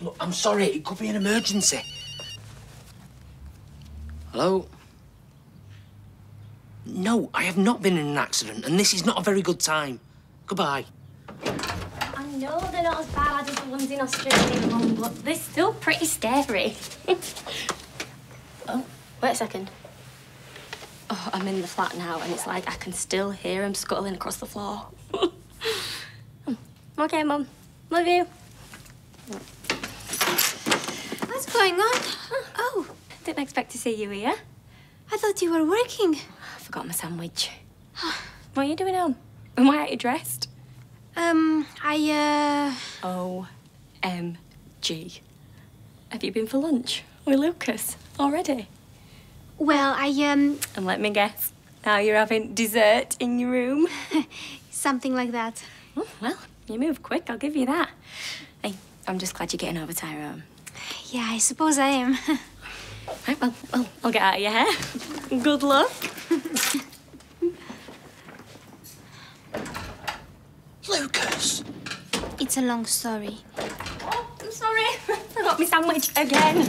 Look, I'm sorry. It could be an emergency. Hello? No, I have not been in an accident, and this is not a very good time. Goodbye. I know they're not as bad as the ones in Australia, Mum, but they're still pretty scary. oh, wait a second. Oh, I'm in the flat now, and it's like I can still hear him scuttling across the floor. Hmm. okay, Mum. Love you. What's going on? Oh, didn't expect to see you here. I thought you were working. I forgot my sandwich. what are you doing home? Why aren't you dressed? Um, I, uh... O-M-G. Have you been for lunch with Lucas already? Well, I, um... And let me guess, now you're having dessert in your room? Something like that. Oh, well, you move quick, I'll give you that. Hey, I'm just glad you're getting over Tyrone. Yeah, I suppose I am. Right, well, well, I'll get out of your hair. Good luck. Lucas! It's a long story. Oh, I'm sorry. I forgot my sandwich again.